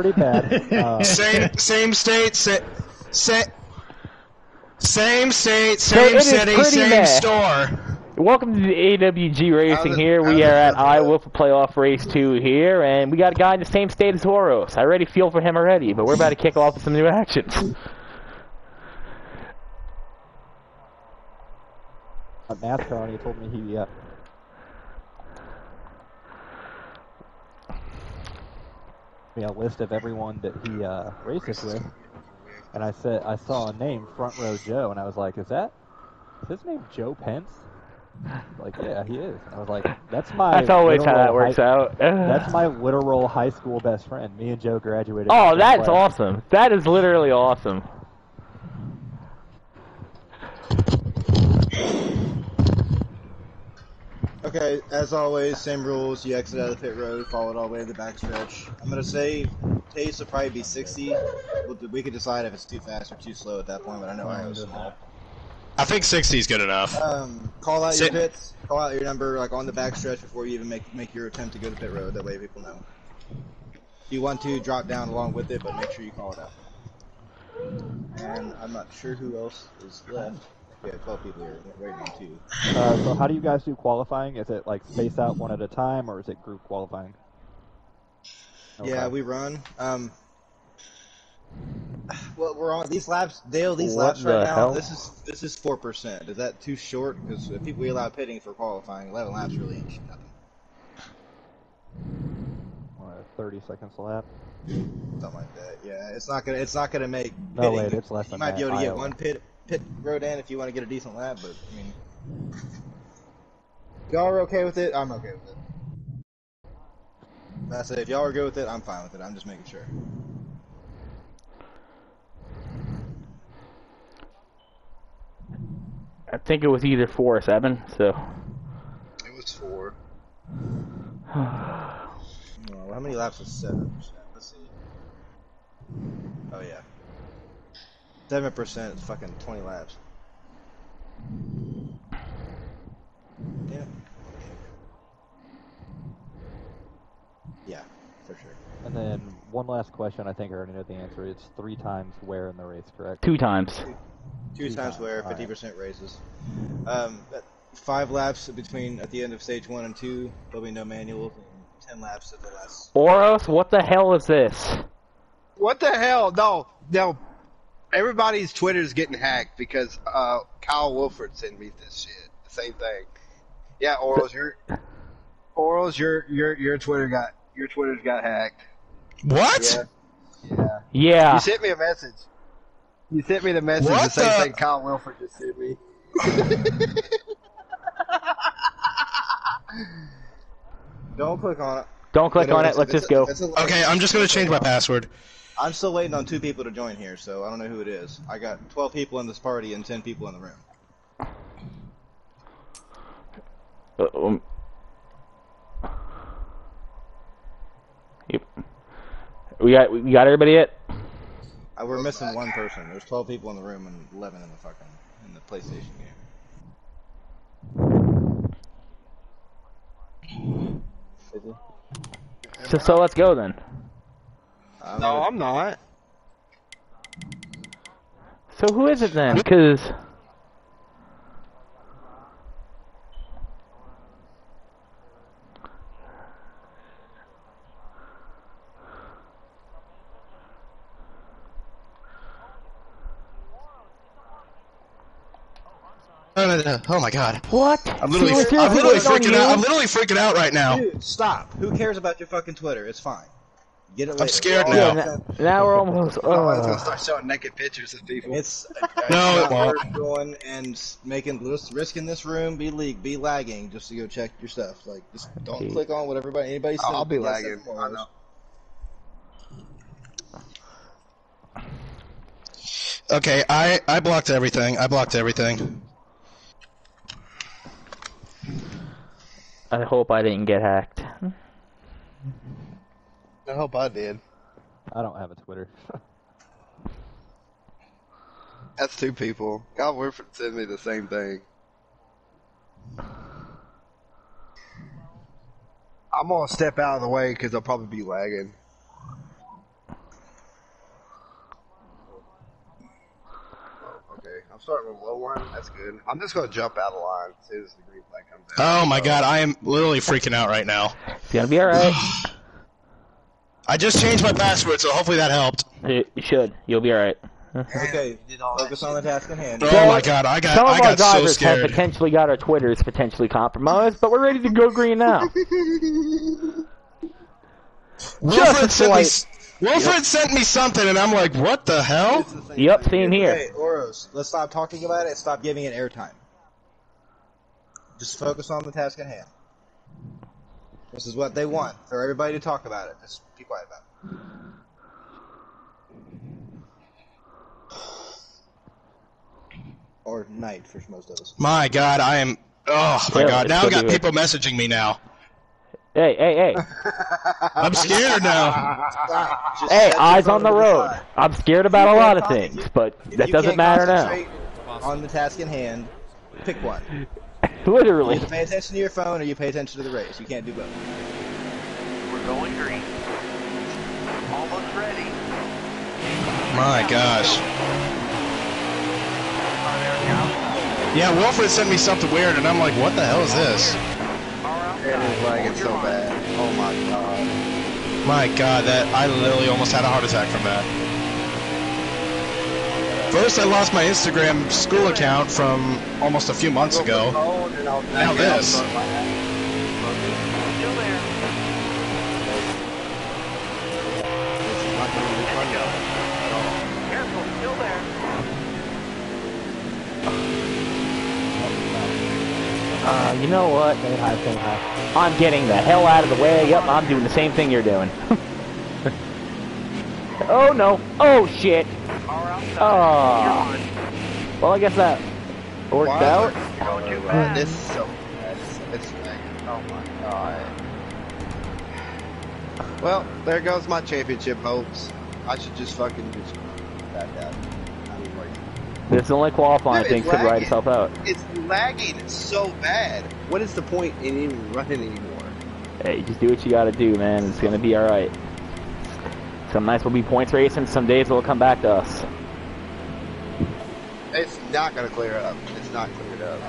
pretty bad. Uh, Same same state, sa- sa- same state, same it is city, same bad. store. Welcome to the AWG Racing How's here. We are at? Iowa for playoff race two here, and we got a guy in the same state as Horos. I already feel for him already, but we're about to kick off with some new actions. at NASCAR, and he told me he uh, me a list of everyone that he uh, races with, and I said I saw a name, Front Row Joe, and I was like, "Is that is his name Joe Pence?" Like, yeah, he is. And I was like, "That's my." That's always how that works high- out. That's my literal high school best friend. Me and Joe graduated. Oh, that's class. awesome. That is literally awesome. Okay, as always, same rules. You exit out of the pit road, follow it all the way to the backstretch. I'm gonna say pace will probably be 60. We'll- We could decide if it's too fast or too slow at that point, but I know I was small. I think 60 is good enough. Um, call out Sit- your pits. Call out your number like on the backstretch before you even make make your attempt to go to pit road. That way people know. If you want to drop down along with it, but make sure you call it out. And I'm not sure who else is left. Yeah, 12 people here waiting on two. Uh, so how do you guys do qualifying? Is it like space out one at a time, or is it group qualifying? Yeah, we run. Um, well, we're on these laps, Dale. These What laps right the now. hell? This is this is four percent. Is that too short? Because if people we allow pitting for qualifying, eleven laps really ain't nothing. Thirty seconds lap. Something like that. Yeah, it's not gonna it's not gonna make. No, pitting. wait, it's less You than might be that, able to get Iowa. one pit pit road in if you want to get a decent lap, but I mean, y'all are okay with it, I'm okay with it. That's it. If y'all are good with it, I'm fine with it. I'm just making sure. I think it was either four or seven, so. It was four. Well, how many laps is seven percent? Let's see. Oh yeah, seven percent is fucking twenty laps. Yeah. Yeah, for sure. And then one last question. I think I already know the answer. It's three times where in the race, correct? Two times. Two Two times times, where, fifty percent raises. Um, at five laps between at the end of stage one and two. There'll be no manuals. And ten laps at the last. Oros, what the hell is this? What the hell? No, no. Everybody's Twitter is getting hacked because uh, Kyle Wolford sent me this shit. The same thing. Yeah, Orals, your Orals, your your your Twitter got your Twitter's got hacked. What? Yeah, yeah. Yeah. You sent me a message. You sent me the message. What the same the- thing Kyle Wilford just sent me. Don't click on it. Don't click on Whatever, it. Let's it's- just go. a- Okay, I'm just gonna change my password. I'm still waiting on two people to join here, so I don't know who it is. I got 12 people in this party and 10 people in the room. Uh, um, yep. We got we got everybody yet? Uh, we're missing one person. There's 12 people in the room and 11 in the fucking in the PlayStation game. So, so let's go then. I'm No, gonna- I'm not. So who is it then? Because No, no, no. Oh my god. what? I'm literally, I'm literally freaking out. I'm literally freaking out right now. Dude, stop. Who cares about your fucking Twitter? It's fine. Get it later. I'm scared We're Yeah, now. now, now we're almost. Oh, it's uh. gonna Oh. start showing naked pictures of people. It's No, it it's won't. Going and making risking this room be leak be lagging just to go check your stuff. Like just don't Okay. click on what everybody anybody says. I'll, I'll be yes, lagging. I know. Okay, I I blocked everything. I blocked everything. I hope I didn't get hacked. I hope I did. I don't have a Twitter. That's two people. God Wilfred sent me the same thing. I'm gonna step out of the way because I'll probably be lagging. Okay, I'm starting with low one. That's good. I'm just gonna jump out of line as soon as the green flag comes out. Oh my god, I am literally freaking out right now. It's gonna be alright. I just changed my password, so hopefully that helped. you you should. You'll be alright. Okay, Did all that focus on the task in hand. Oh my god, I got Some I of our got so drivers have scared. potentially got our Twitters potentially compromised, but we're ready to go green now. Wilfred sent me like- s- Wilfred sent me something, and I'm like, what the hell? The same Yep, thing. same here. Okay, Oros, let's stop talking about it. Stop giving it airtime. Just focus on the task at hand. This is what they want for everybody to talk about it. Just be quiet about it. Or night for most of us. My god, I am. Oh my Yeah, god, now I've gonna got be people messaging me now. Hey, hey, hey. I'm scared now. Just Hey, set eyes phone on the to road. side. I'm scared about a lot of things, but If that you doesn't can't matter now. concentrate On the task in hand, pick one. You Literally. You pay attention to your phone or you pay attention to the race. You can't do both. We're going green. Almost ready. My gosh. Yeah, Wilfred sent me something weird, and I'm like, what the hell is this? It is lagging so bad. Oh my god. My god, that I literally almost had a heart attack from that. First, I lost my Instagram school account from almost a few months ago. Now this. Uh, you know what? I'm getting the hell out of the way. Yep, I'm doing the same thing you're doing. oh no. Oh shit. Power outside. Oh. You're. Well, I guess that worked Why out. You're Uh, this is so bad. It's, it's. Oh my god. Well, there goes my championship hopes. I should just fucking just back out. I mean, like, This is only qualifying No, things it's could write itself out. It's lagging so bad. What is the point in even running anymore? Hey, just do what you gotta do, man. It's gonna be alright. Some nights will be points racing, some days it'll come back to us. Not gonna clear up. It's not cleared up.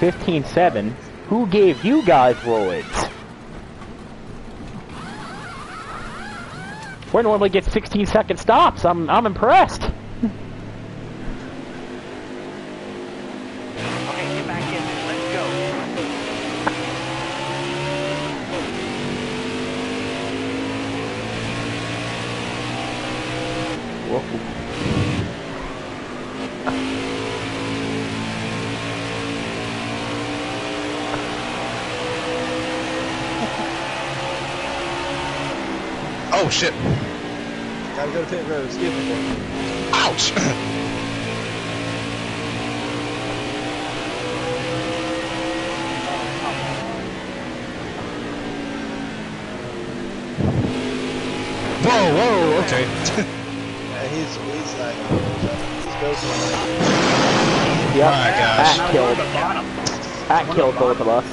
Fifteen seven. Who gave you guys roids? We normally get 16 second stops. I'm I'm impressed. Shit! Gotta go to pit road. Excuse me. Ouch! Whoa, whoa, okay. Yeah, he's he's like he's ghosting. Yep. My gosh. That killed. That killed both of us.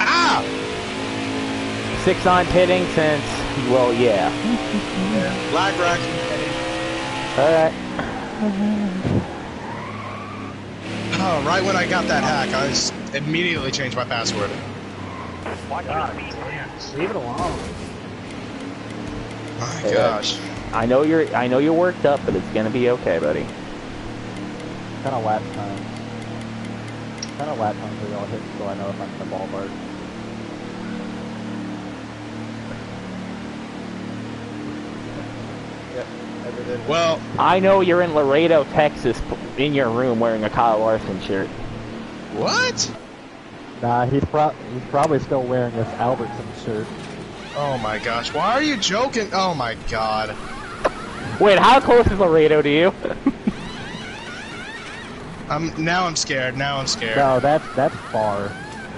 ah! Six on pitting since well yeah. Black rack. Alright. Oh, right when I got that hack, I s- immediately changed my password. Watch your speed. Leave it alone. My Yeah. Uh, gosh. I know you're I know you're worked up, but it's gonna be okay, buddy. Kind of lap time. Kind of lap time we all hit, so I know if I'm in the ballpark. Yep. Ever did. Well, I know you're in Laredo, Texas, in your room wearing a Kyle Larson shirt. what? Nah, he's pro- he's probably still wearing this Albertson shirt. Oh my gosh, why are you joking? Oh my god. Wait, how close is Laredo to you? I'm um, now I'm scared. Now I'm scared. No, that's that's far.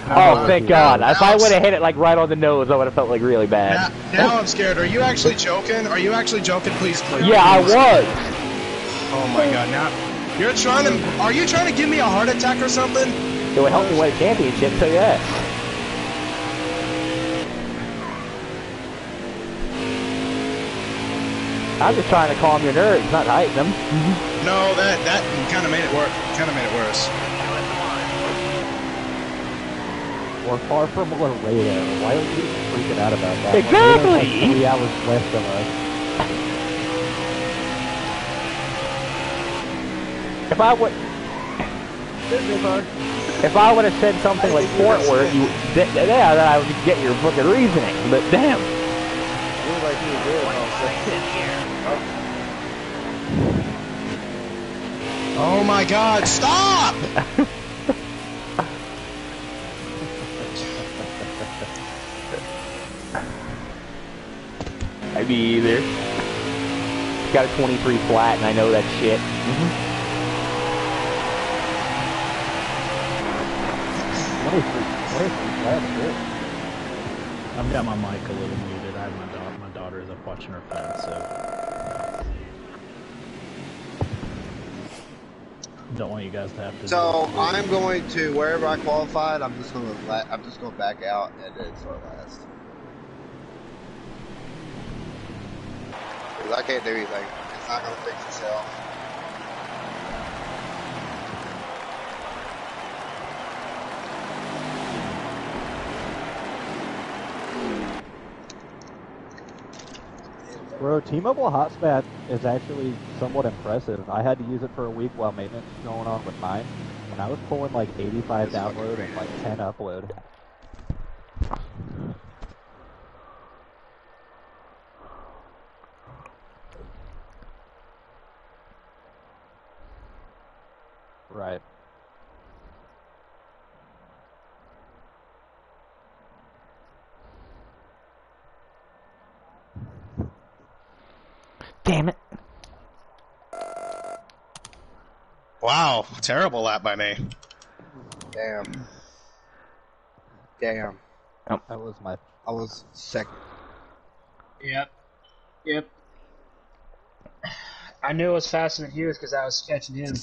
Oh, oh, thank God! Now- If I would have hit it like right on the nose, I would have felt like really bad. now I'm scared. Are you actually joking? Are you actually joking? Please, please. Yeah, I please. was. Oh my god. Now you're trying to. Are you trying to give me a heart attack or something? It would help me win a championship, so yeah. I'm just trying to calm your nerves, not heighten them. No, that that kind of made it work. Kind of made it worse. We're far from Laredo. Why are you freaking out about that? Exactly. Laredo's like three hours west of us. If I would, if I would have said something like Fort Worth, you, th- th- yeah, then I would get your fucking reasoning. But damn, It was like he was there all set. Oh my God! Stop! I'd be either. Got a 23 flat, and I know that shit. Twenty-three, twenty-three, that's. I've got my mic a little muted. I have my daughter. My daughter is up watching her phone, so don't want you guys to have to. So I'm going to wherever I qualified. I'm just gonna I'm just gonna back out and then start last. Cause I can't do anything. It's not gonna fix itself. Bro, T-Mobile Hotspot is actually somewhat impressive. I had to use it for a week while maintenance was going on with mine, and I was pulling like 85 download and like 10 upload. Right. Damn it. Wow, terrible lap by me. Damn. Damn. That was my I was second. Yep. Yep. I knew it was faster than he was because I was catching him.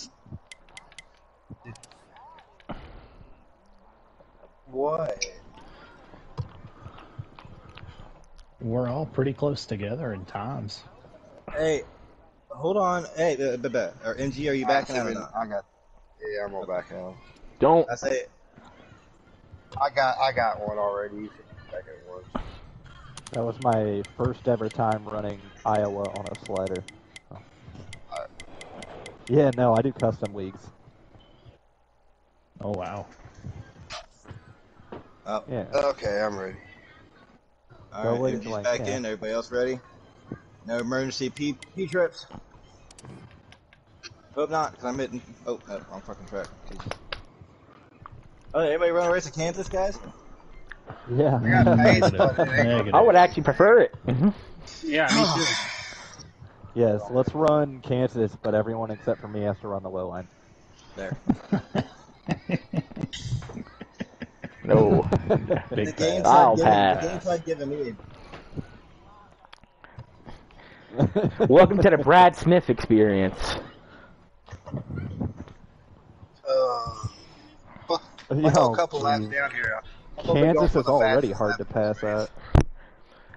What? We're all pretty close together in times. Hey, hold on. Hey, uh, b- b- or MG, are you backing out or I not? I got. Yeah, I'm gonna back out. Don't. I say, I got. I got one already. You can second one. that was my first ever time running Iowa on a slider. So. Yeah, no, I do custom leagues. Oh wow. Oh. Yeah. Okay, I'm ready. all Go right, away, MG's Blank, back yeah. in. Everybody else ready? No emergency P P trips. Hope not, because I'm hitting. Oh, no, wrong fucking track. Jesus. Oh, anybody run a race to Kansas, guys? Yeah. I got pace, but it ain't I would actually prefer it. Mm-hmm. Yeah, me too. yes, let's run Kansas, but everyone except for me has to run the low line. There. No. Big the game pass. I'll tried giving, pass. the game tried giving me. Welcome to the Brad Smith experience. Yo, like a couple laps geez. down here. I'm gonna go Kansas is already hard to pass at.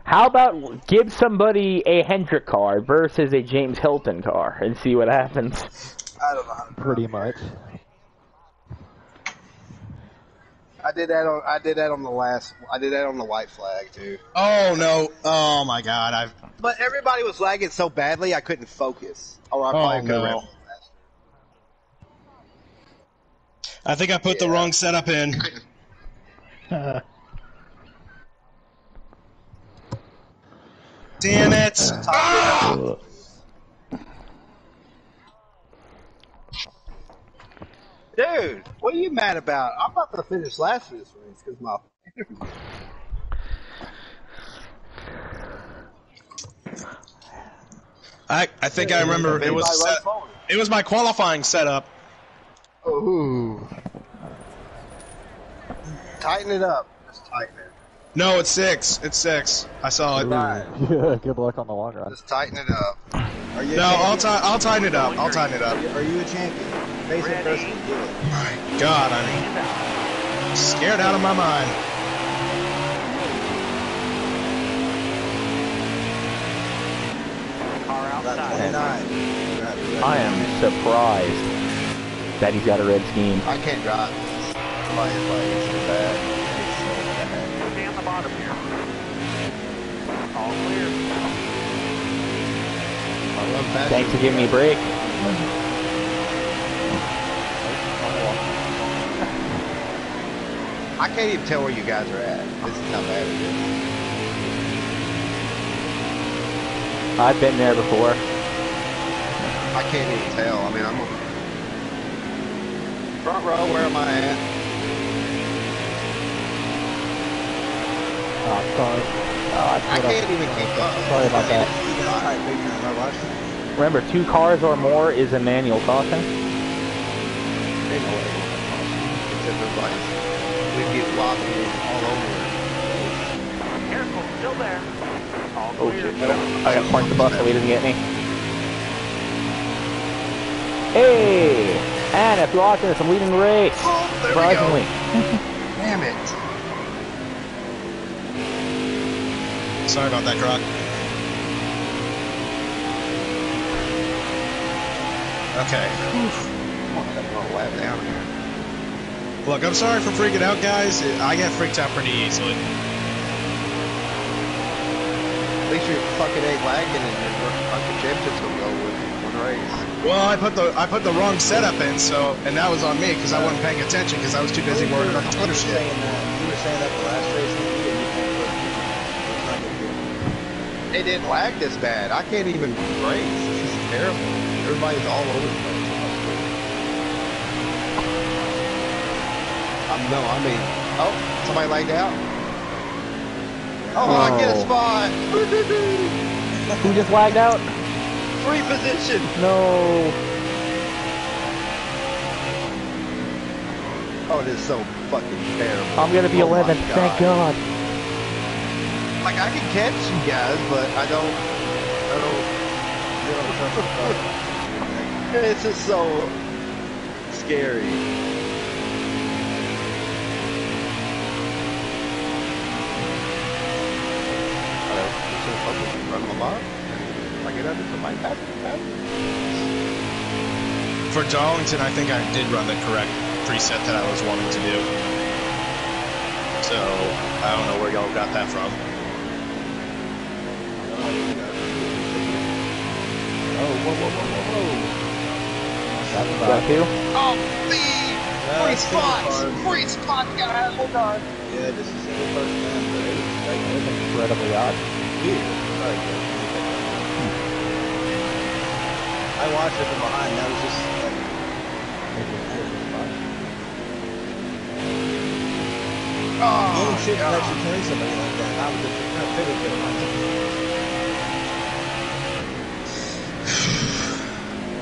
How about give somebody a Hendrick car versus a James Hilton car and see what happens? I don't know. How to Pretty much. I did that on. I did that on the last. I did that on the white flag too. Oh no! Oh my God! I've But everybody was lagging so badly, I couldn't focus. Or I oh, probably Oh, could no. have ran faster. I think I put the wrong setup in. Damn it! Ah! Dude, what are you mad about? I'm about to finish last for this race because my. I I think I remember it was set, it was my qualifying setup. Ooh. Tighten it up. Just tighten it. No, it's six. It's six. I saw it. Ooh, Good luck on the long run. Just tighten it up. Are you a No, I'll champion? ti- I'll tighten it up. I'll tighten it up. Are you, a champion? Face it Ready. personally. Do it. My God, I'm scared out of my mind. Car time. You got- I am surprised that he's got a red scheme. I can't drive this. My like it's so bad. It's so bad. We'll on the bottom here. All clear. I love that. Thanks for giving me a break. I can't even tell where you guys are at. This is how bad it is. I've been there before. I can't even tell. I mean, I'm front row. Where am I at? Oh, sorry. Oh, I I can't even keep up. Sorry about that. You got tight big time, right. Remember, two cars or more is a manual caution. Ain't no way. Except for like, we get wobbly all over. Careful, still there. All Oh clear. shit, I gotta park the bus so he doesn't get me. Hey! And if you're watching this, I'm leading the race. Oh, there Surprisingly. we go. Damn it. Sorry about that, Croc. Okay. I'm down here. Look, I'm sorry for freaking out, guys. I get freaked out pretty easily. At least your fucking ain't lagging and your fucking championship's gonna go with one race. Well, I put the I put the wrong setup in, so and that was on me because I wasn't paying attention because I was too busy worrying about the You Twitter were shit. saying that. You were saying that the last race you did, you can't put It's not good. It didn't lag this bad. I can't even race. This is terrible. Everybody's all over the place. Um, no, I mean, oh, somebody laid out. Oh, I get a Oh. spot. Who just lagged out? Free position. No. Oh, it is so fucking terrible. I'm gonna be Oh my 11th, thank God. Like I can catch you guys, but I don't. I don't. You yourself. This is so scary. Just run them. If I get under somebody, pass it, pass. For Darlington, I think I did run the correct preset that I was wanting to do. So I don't know where y'all got that from. Oh, whoa, whoa, whoa, whoa, whoa. That's Got about two? Oh, please! Yeah, Free it's single spots! cars. Free spots, guys! Hold on. Yeah, just a single person man, but it was like, That was incredibly odd. weird. Sorry, Joe. I watched it from behind. That was just like, Maybe it's just a spot. Oh, game shit God. lets you turn somebody like that. I was just trying to pivot to behind him.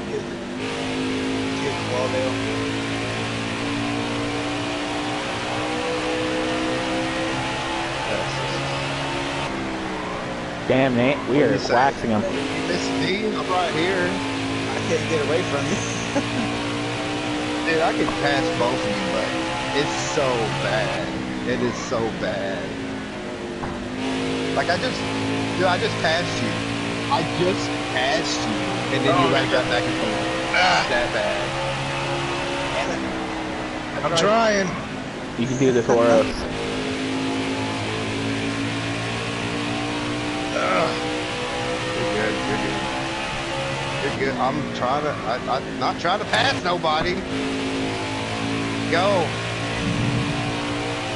Get the, get the wall there. Damn, Nate, we What are do you say? waxing him. Miss D, I'm right here. I can't get away from you. Dude, I can pass both of you, but it's so bad. It is so bad. Like I just, dude, I just passed you. I just passed you, and then Oh, you like my got back and forth. Ah. That bad. I'm trying. You can do this, for Ugh. Good. I'm trying to. I, I'm not trying to pass nobody. Go.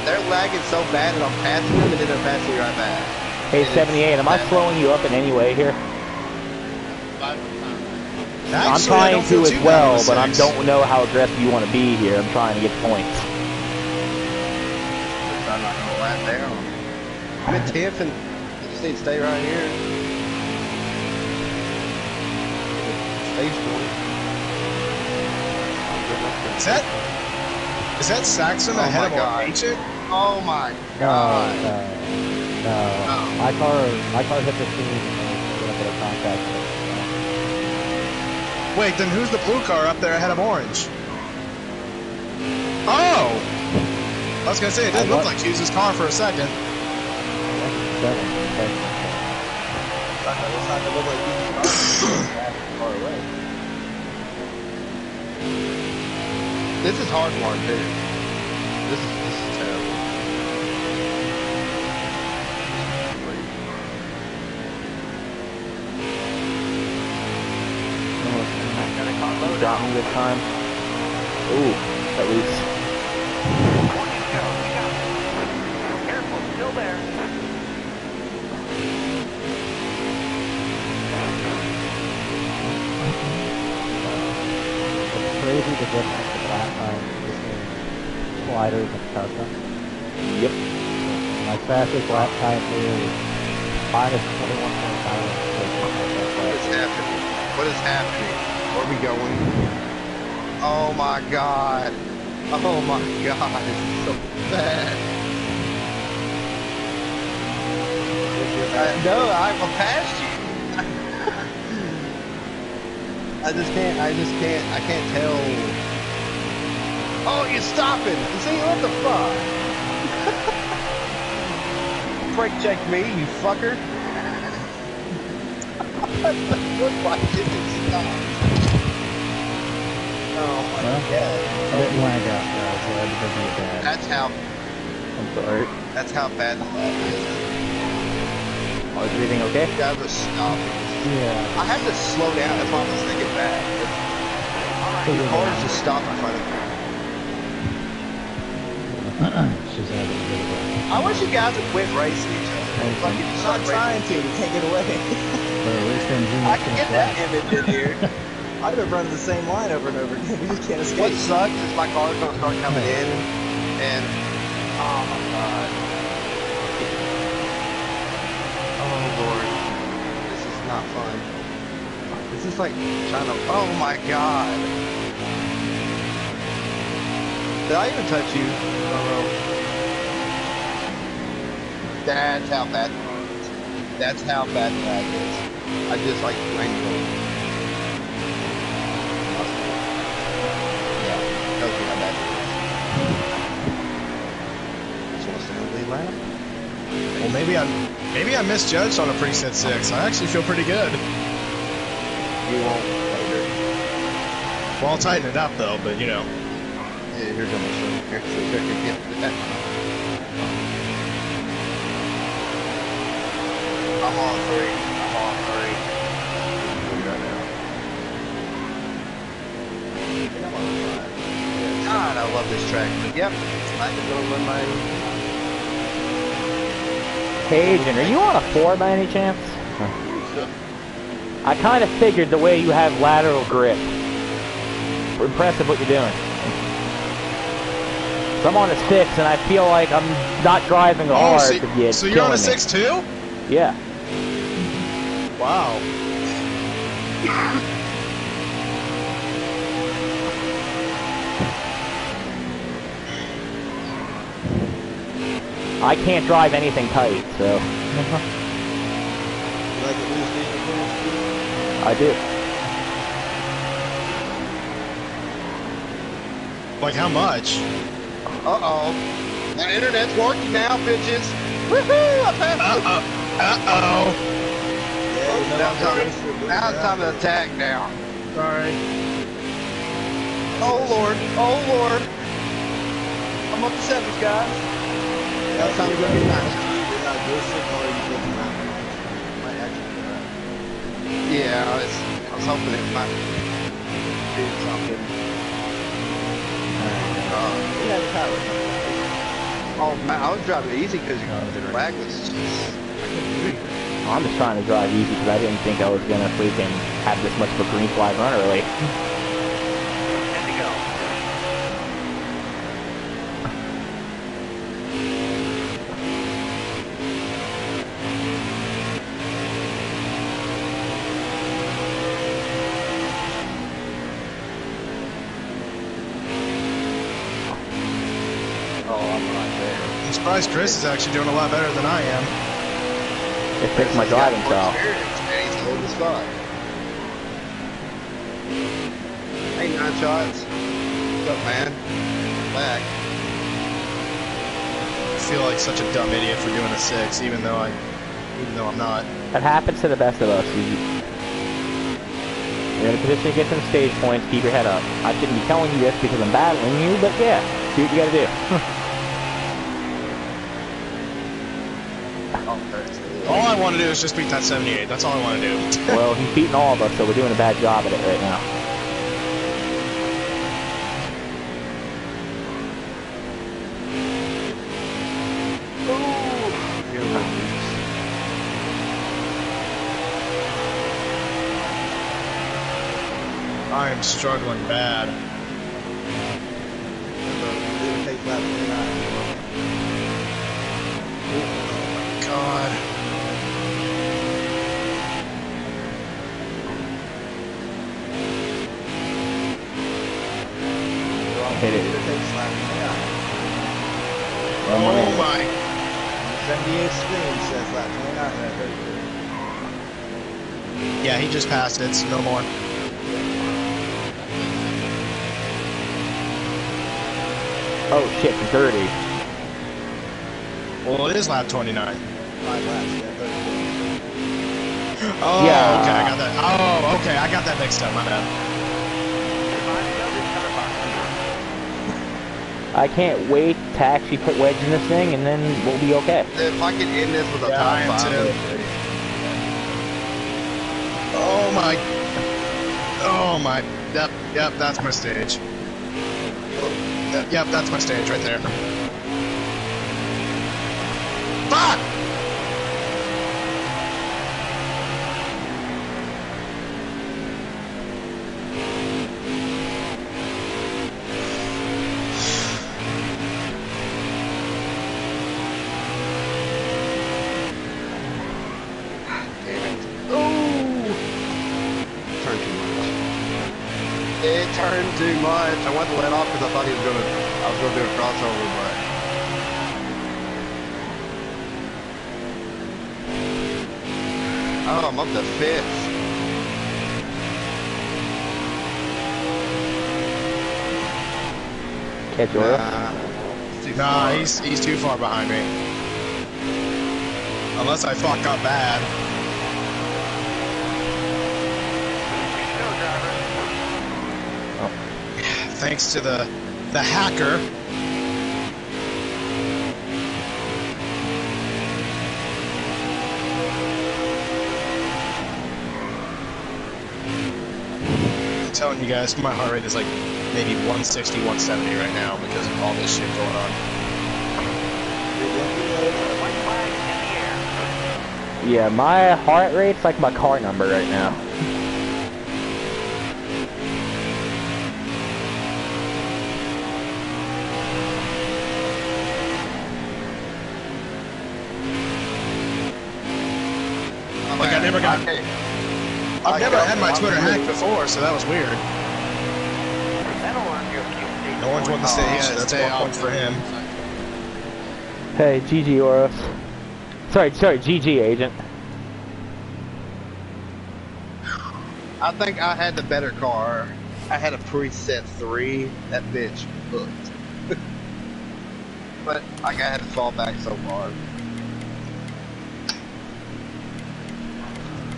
They're lagging so bad that I'm passing them, and then they're passing me right back. Hey, It is 78, am I slowing you up in any way here? I'm trying to as well, but I don't know how aggressive you want to be here. I'm trying to get points. I'm not gonna lap down. I'm in 10th and I just need to stay right here. Stage point. Is that is that Saxon Oh ahead of God. Ancient? Oh my god. no, no. Oh. My car, my car hit the scene and a little bit of contact. with it, Wait, then who's the blue car up there ahead of Orange? Oh! I was gonna say it didn't I look like Hughes' car for a second. so, yeah, seven, seven. not gonna- It's not gonna look like he's that far away. This is hard one too. This is this is terrible. You got me this time. Ooh, at least. It's crazy the difference of lap time between sliders and custom. Yep. My fastest lap time is minus 21.9 What is happening? What is happening? Where are we going? Oh my god. Oh my god. This is so bad. Uh, no, I will pass you. I just can't. I just can't. I can't tell. Oh, you're stopping. You see what the fuck? Brake check me, you fucker. It is stop. Oh my Well, god. I didn't lag out, guys. So I had to go bad. That's how. I'm sorry. That's how bad the lap is. Oh, is everything okay? You guys are stopping. Yeah. I had to slow down. That's why I was thinking back. Your cars just stop in front of me. She's having a bit of a... I wish you guys would quit racing each other. Fucking I'm not trying to. You can't get away. But at least then Junior I can get that image in here. I've been running the same line over and over again. We just can't escape. What sucks is my car's gonna start coming in, and oh my god, oh lord, this is not fun. This is like trying to. Oh my god. Did I even touch you? That's how bad. That's how bad the lag is. I just like over. Yeah. Just to. Well, maybe I'm maybe I misjudged on a preset six. I actually feel pretty good. You won't later. Well, I'll tighten it up though, but you know. Yeah, here's how much room. Here, so here, here, here, that. I'm on three. I'm on three. Right now. I think I'm on five. God, I love this track. But yep, I can go run my. Cajun, are you on a four by any chance? I kind of figured the way you have lateral grip. Impressive what you're doing. So I'm on a six, and I feel like I'm not driving Oh, hard so, to so you're on a killing me. six two? Yeah. Wow. I can't drive anything tight, so You like it loose, dude? I do. Like how much? Uh oh. My internet's working now, bitches. Woohoo! I passed Uh-oh. Uh oh. Yeah, Now it's time, gonna race for a good now it's time to attack now. Sorry. Oh lord, oh lord. I'm up to sevens, guys. Yeah, Now it's time to go you're get not- nice. You're not go signal or you go to mountain. Might actually do that. Yeah, I was, I was hoping it might do something. Uh, have power. oh man, I was driving easy because the lag was just. I couldn't do anything. I'm just trying to drive easy because I didn't think I was gonna freaking have this much of a green flag run early. Good to go. Oh, I'm right there. I'm surprised Chris is actually doing a lot better than I am. It fixed my He's got driving style. And he's holding his spot. Hey, nine shots. What's up, man? Back. I feel like such a dumb idiot for doing a six, even though I even though I'm not. That happens to the best of us. You, you're in a position to get some stage points. Keep your head up. I shouldn't be telling you this because I'm battling you, but yeah, do what you gotta do. All I want to do is just beat that 78. That's all I want to do. well, he's beating all of us, so we're doing a bad job at it right now. I am struggling bad. Just passed it, so no more. Oh shit, 30. Well, it is lap 29. Five laps, yeah, 34. Oh, Yeah. okay, I got that. Oh, okay, I got that mixed up. My bad. I can't wait to actually put wedge in this thing, and then we'll be okay. If I could end this with a Yeah, I am top too. Oh my. Oh my. Yep, yep, that's my stage. Yep, yep, that's my stage right there. Fuck! Turned too much. It turned too much. I wanted to let off because I thought he was gonna. I was gonna do a crossover, but. Oh, I'm up to fifth. Catch Oro. Nah, it's too Nah, far. he's he's too far behind me. Unless I fuck up bad. Thanks to the the hacker. I'm telling you guys, my heart rate is like maybe 160, 170 right now because of all this shit going on. Yeah, my heart rate's like my car number right now. Like I never got, Okay. I've never uh, had my Twitter hacked before, so that was weird. No one's wanting to say, yeah, stay out for him. Hey, GG Oros. Sorry, sorry, GG agent. I think I had the better car. I had a preset three. That bitch hooked. but like, I had to fall back so far.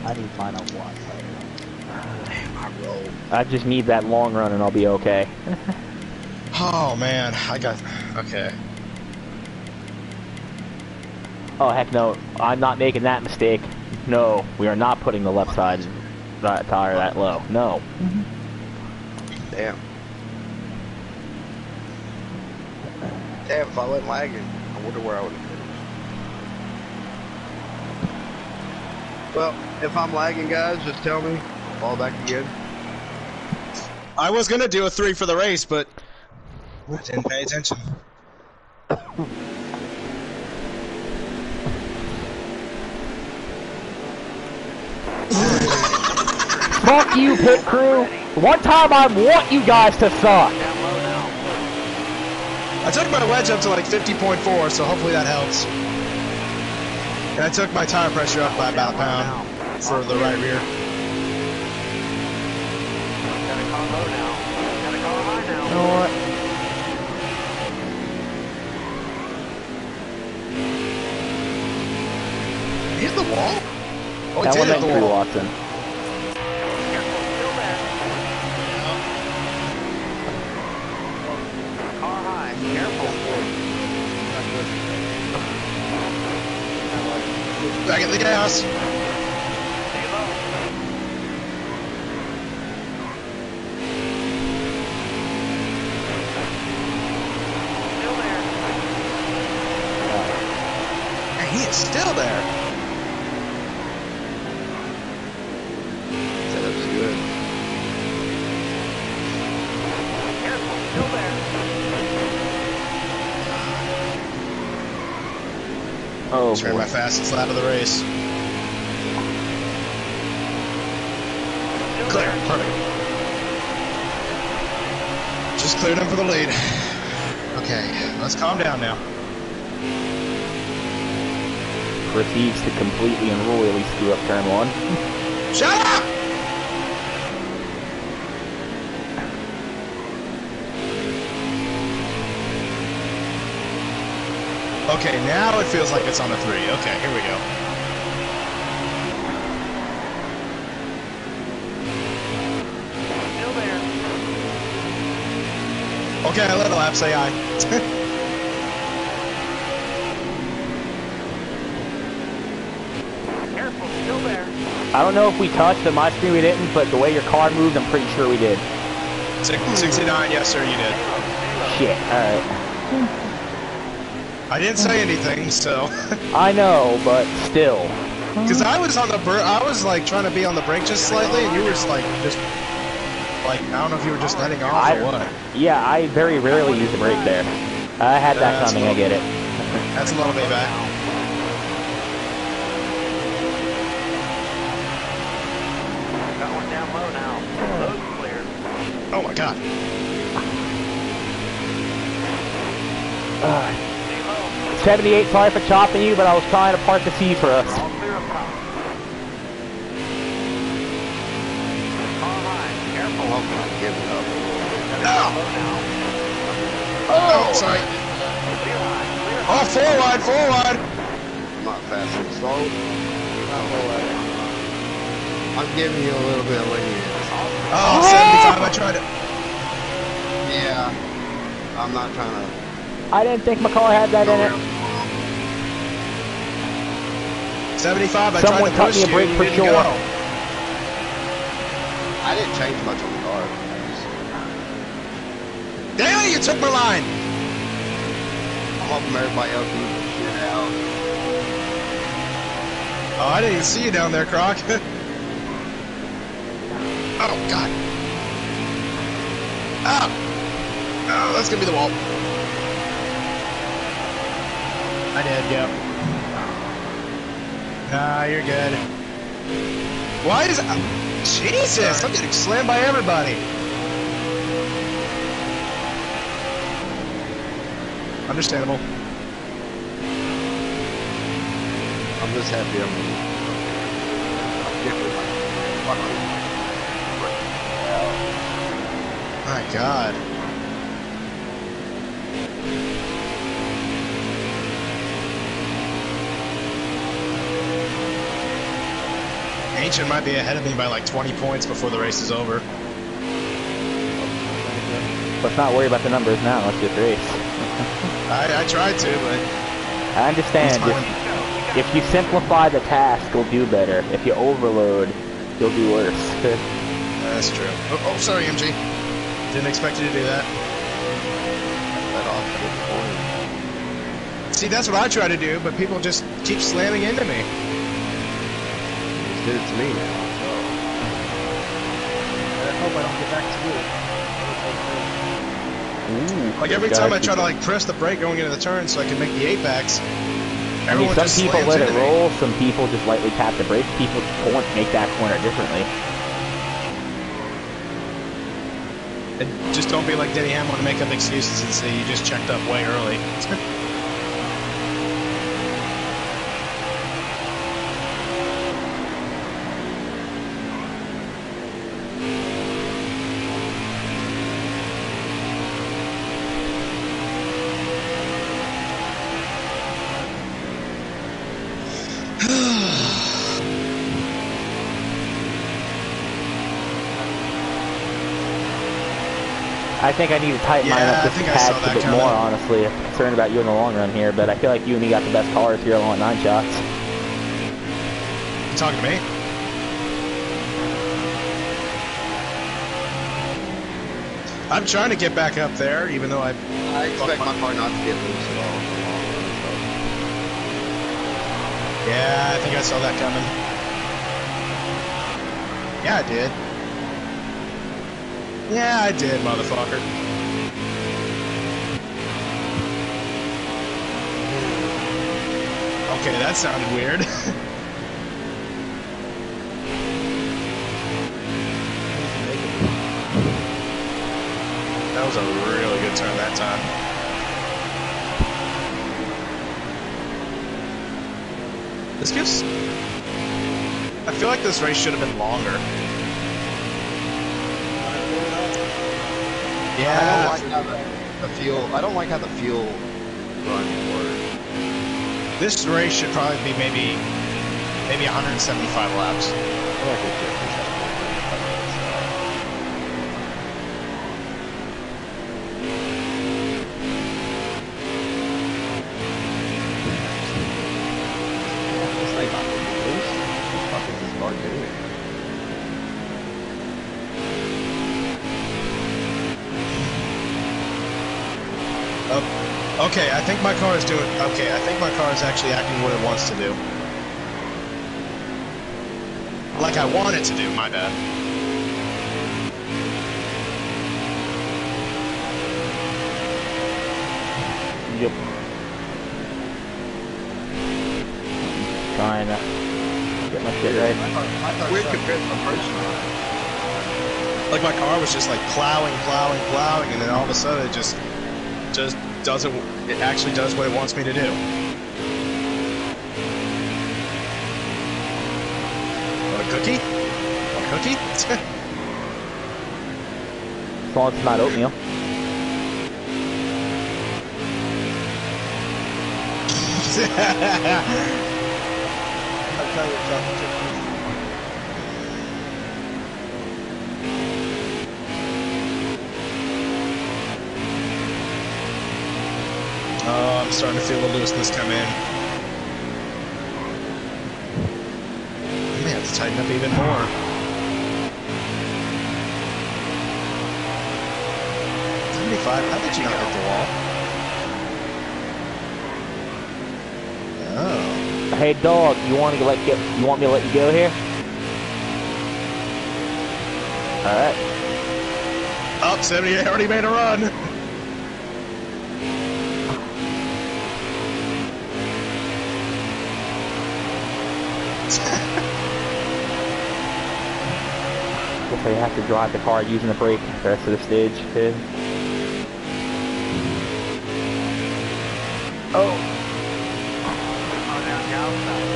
I need mine on one. Damn, I rolled. I just need that long run and I'll be okay. Oh man, I got okay. Oh heck no, I'm not making that mistake. No, we are not putting the left side that tire that low. No. Mm-hmm. Damn. Damn, if I wasn't lagging, I wonder where I would have finished. Well, if I'm lagging, guys, just tell me. Fall back again. I was gonna do a three for the race, but I didn't pay attention. Fuck you, pit crew. One time I want you guys to suck. I took my wedge up to like 50.4, so hopefully that helps. And I took my tire pressure up by about a pound for the right rear. You know what? hit the wall? Oh, that he one did hit went the through wall. Watson. Back at the gas. Stay low. Still there. And he is still there. Setup's good. Careful. Still there. Oh my fastest lap of the race. Clear. Perfect. Just cleared him for the lead. Okay, let's calm down now. Proceeds to completely and royally screw up turn one. Shut up! Okay, now it feels like it's on a three. Okay, here we go. Still there. Okay, I let a lap say aye. Careful. Still there. I don't know if we touched on my screen, we didn't, but the way your car moved, I'm pretty sure we did. Six- 69, yes sir, you did. Shit. Alright. I didn't say anything, so. I know, but still. Because I was on the br- I was like trying to be on the brake just slightly, and you were just like just like I don't know if you were just letting off I- or what. Yeah, I very rarely use the brake there. I had that That's coming, I get it. That's a little bit back. Got one down low now. Low's clear. Oh my god. Stay low. 78, sorry for chopping you, but I was trying to park the sea for us. All clear up top. Car high. Careful. I'm hoping I'm giving up. No! Low. Oh, sorry. Clear high. Clear Oh, four wide, four wide. I'm not fast and slow. Not low I'm giving you a little bit of lenience. Oh, 75. I tried it. Yeah. I'm not trying to. I didn't think my car had that in it. 75. I Someone tried to cut push me a break and for you sure. go. I didn't change much on the car. Daly, you took my line. I'm hoping everybody else moves the shit out. Oh, I didn't even see you down there, Croc. oh God. Oh. Oh, that's gonna be the wall. I did, yep. Nah, you're good. Why is Jesus? I'm getting slammed by everybody. Understandable. I'm just happy I'm. I'm. My God. Ancient might be ahead of me by like 20 points before the race is over. Let's not worry about the numbers now, let's just race. I, I tried to, but I understand. If, if you simplify the task, you'll do better. If you overload, you'll do worse. that's true. Oh, oh, sorry, MG. Didn't expect you to do that. See, that's what I try to do, but people just keep slamming into me. Just did it to me now. I hope I don't get back to you. Ooh, Like every time I try to like press the brake going into the turn so I can make the eight backs, I mean, some just people let it into me. roll, some people just lightly tap the brakes, people point, make that corner differently. And just don't be like Denny Hamlin and make up excuses and say you just checked up way early. I think I need to tighten mine Yeah, up I just think a I saw tad that bit coming. more, honestly. I'm concerned about you in the long run here, but I feel like you and me got the best cars here along nine shots. You talking to me? I'm trying to get back up there, even though I. I expect my car not to get loose at all. Yeah, I think I saw that coming. Yeah, I did. Yeah, I did, motherfucker. Okay, that sounded weird. that was a really good turn that time. This gives. I feel like this race should have been longer. I don't like how the, the fuel. I don't like how the fuel run works. This race should probably be maybe maybe 175 laps. This think my car is doing. Okay, I think my car is actually acting what it wants to do. Like I want it to do. My bad. Yep. Trying to get my shit right. Weird compared to the first run. Like my car was just like plowing, plowing, plowing, and then all of a sudden it just just doesn't. It actually does what it wants me to do. Want a cookie? Want a cookie? As long as it's not oatmeal. I'll tell you, chocolate chip cookies. Oh, I'm starting to feel the looseness come in. I may have to tighten up even more. Seventy-five. How did you not hit the wall? Oh. Hey dog, you want to let get? You want me to let you go here? All right. Up, oh, 78 already made a run. Guess I have to drive the car using the brake the rest of the stage too. Oh, Oh, down the outside.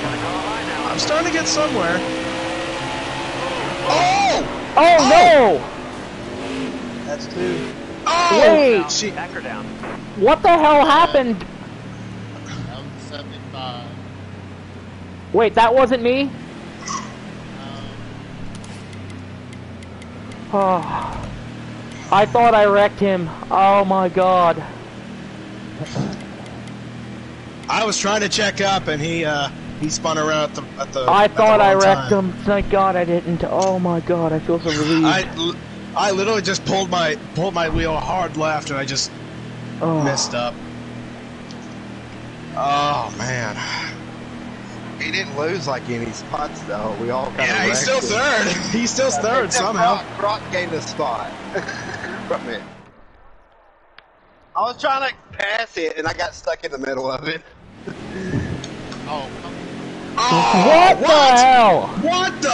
Gonna call a line now. I'm starting to get somewhere. Oh! oh, oh no! That's two. Oh! Wait, She, Back her down. What the hell happened? Wait, that wasn't me? Oh, I thought I wrecked him. Oh my god. I was trying to check up, and he uh, he spun around at the at the. I at the thought I wrecked time. him. Thank god I didn't. Oh my god, I feel so relieved. I, I literally just pulled my pulled my wheel hard left, and I just oh. messed up. Oh man. He didn't lose like any spots though. We all kind of. Yeah, he's still third. He's still third somehow. Brock, Brock gained a spot from it. I was trying to pass it and I got stuck in the middle of it. Oh, what, oh, the hell? What the?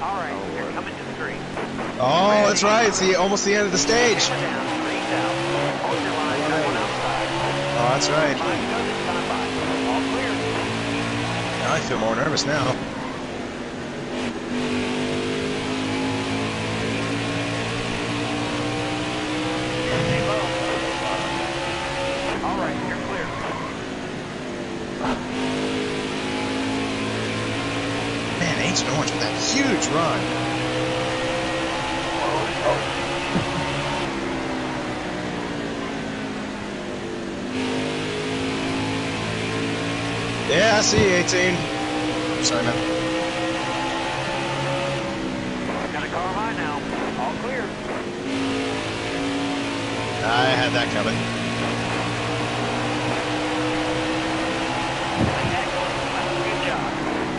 All right, you're coming to the green. Oh, that's right. It's the, almost the end of the stage. Oh, that's right. I feel more nervous now. Man, Ancient Orange with that huge run. Yeah, I see 18. Sorry, man. Got a car of now. All clear. I had that coming.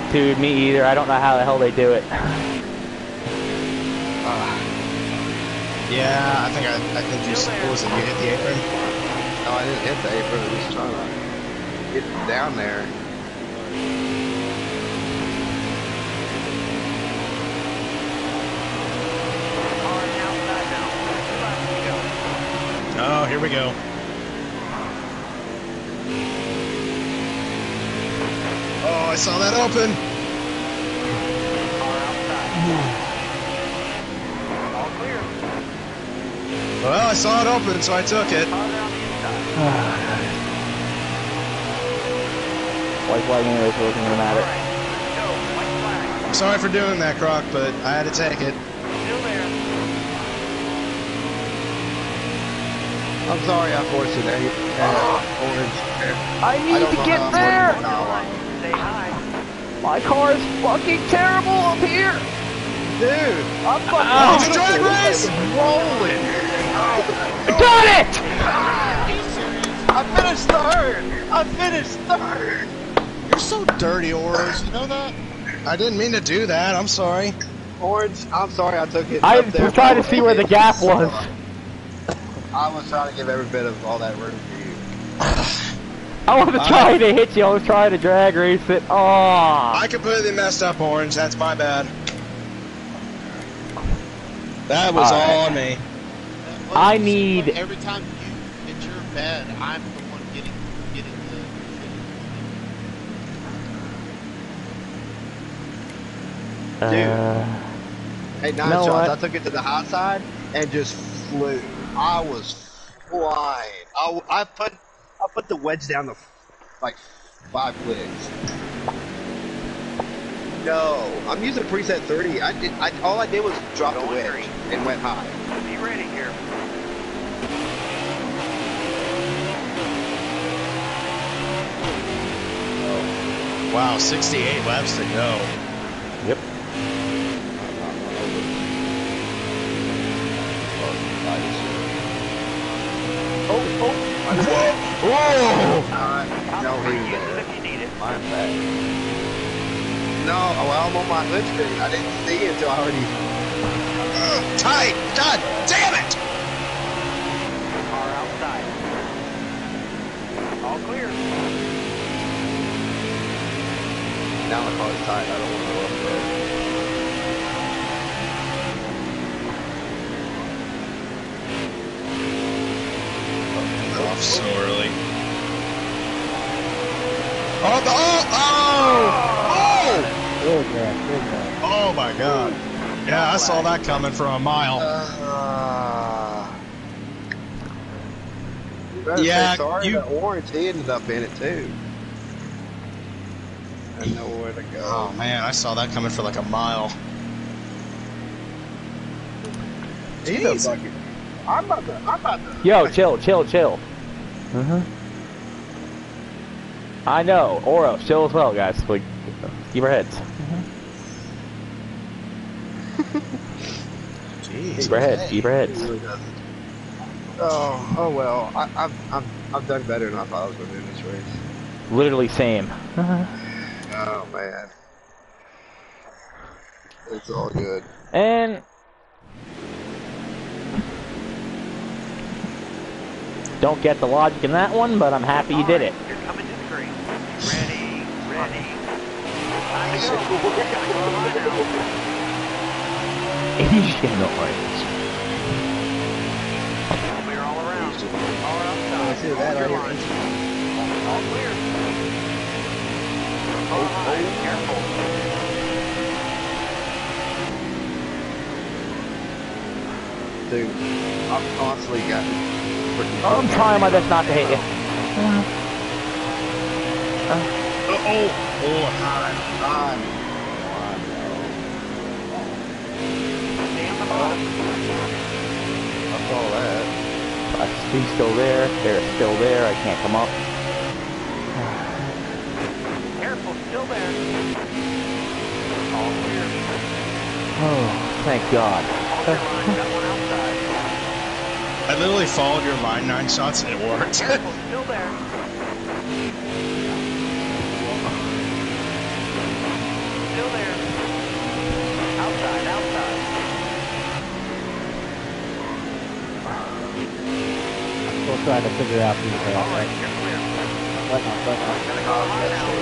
Good. Dude, me either. I don't know how the hell they do it. Ah. Yeah, I think I, I think you, what was it, you hit the apron? No, I didn't hit the apron. I was trying to get down there. Oh, here we go. Oh, I saw that open. All clear. Well, I saw it open, so I took it. Ah. White flag anyways, so it doesn't really All matter. right. Let's go. White flag. I'm sorry for doing that, Croc, but I had to take it. I'm sorry I forced it. Hey, uh. I I need don't to get there! working now. Say hi. My car is fucking terrible up here! Dude, I'm fucking Oh, it's a drag race! rolling. Got it! I finished third. I finished third. You're so dirty, Orange. You know that? I didn't mean to do that. I'm sorry. Orange, I'm sorry I took it. I up there was trying to see where the you. gap was. I was trying to give every bit of all that room to you. I wasn't trying to hit you, I was trying to drag race it. Oh, I completely messed up, Orange. That's my bad. That was All right. all on me. I need- Every time you hit your bed, I'm the one getting getting the. Uh, Hey, nine know shots. what? I took it to the high side and just flew. I was flying. I, I put I put the wedge down to like five clicks. No, I'm using a preset 30. I did. I, all I did was drop the Going wedge green. and went high. Be ready here. Wow, 68 laps to go. Yep. Uh, no, well, I'm on my hood screen. I didn't see it until I already. Ugh, tight! God damn it! Car outside. All clear. Now my car's tight. I don't want to go up there. Off so early. Oh, the, oh, oh, Good man, good man. oh! Oh my god. Yeah, I saw that coming from a mile. Uh, you Yeah, say sorry you- to Orange. He ended up in it too. I know where to go. Oh man, I saw that coming for like a mile. He's Jeez. I'm about to. I'm about to. Yo, chill, chill, chill. Uh-huh. I know, Oro, chill as well, guys. Like, keep our heads. Jeez. Keep our heads, keep our heads. really. Oh, oh well. I, I've, I've, I've done better than I thought I was going to do in this race. Literally same. Oh man, it's all good. And don't get the logic in that one, but I'm happy you did it. Alright, You're coming to the. Ready, ready. Time to go. Got a car of mine now. Asian noise. Clear all around. Car outside. I see that Hold your right here. line. All clear. Oh, car high. Oh. Careful. Dude, I've constantly got freaking. I'm trying my best not to hit you. Uh, uh, oh, oh, time, time. That's all that. Uh, she's still there. They're still there. I can't come up. Careful, still there. All clear. Oh, thank God. I literally followed your line nine shots and it worked. Careful, still there. Still there. Outside, outside. I'm still trying to figure out these. Uh, All right, you're clear. button on, button on. Gonna go high now.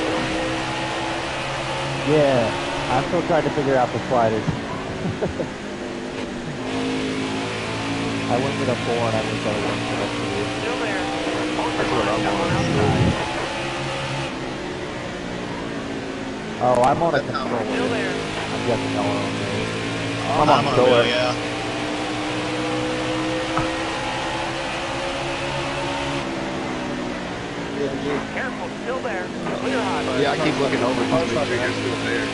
Yeah, I'm still trying to figure out the sliders. I went with a four and I wish I would went with a three. Still there. Hold your line, got one outside. Oh, I'm on a Still controller. there. I'm guessing y'all are on there. I'm oh, I'm on on solar. yeah. Careful, still there. Clear high. Yeah, I keep looking over to make sure you're still there.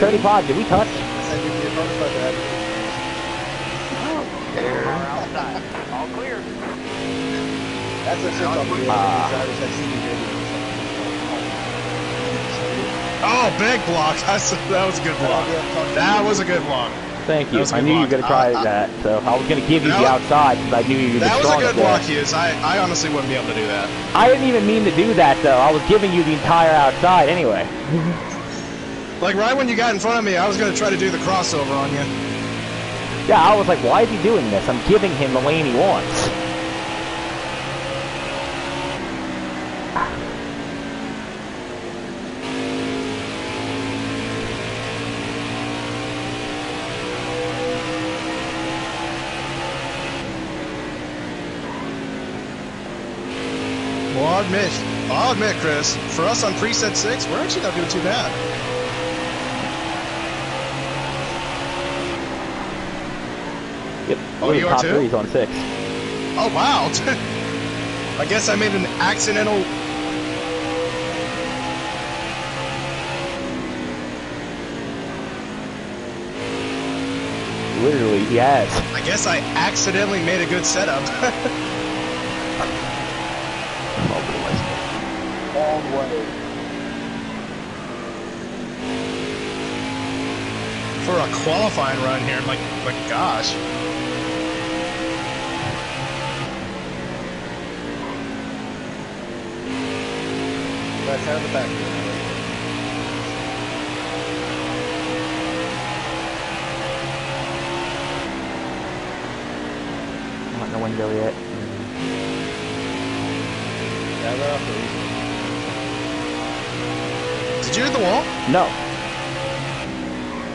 30 pod, did we touch? I think your phone's about to have Car outside. All clear. That's a shit on the Ah. drivers that CD radio. Oh, big block. That's, that was a good block. That was a good block. Thank you. I a I good knew you were going to try I- I- that, so I was going to give you That the outside because I knew you were the That was a good block, there. Hughes. I, I honestly wouldn't be able to do that. I didn't even mean to do that, though. I was giving you the entire outside anyway. Like right when you got in front of me, I was gonna try to do the crossover on you. Yeah, I was like, why is he doing this? I'm giving him the lane he wants. Well, I'll admit, I'll admit, Chris, for us on preset six, we're actually not doing too bad. Yep. Oh, you the are top too? threes on six. Oh wow! I guess I made an accidental. Literally, has. I guess I accidentally made a good setup. For a qualifying run here, like, like gosh. That's out of the back. I'm not in the window yet. Yeah, right off the easy. Did you hit the wall? No.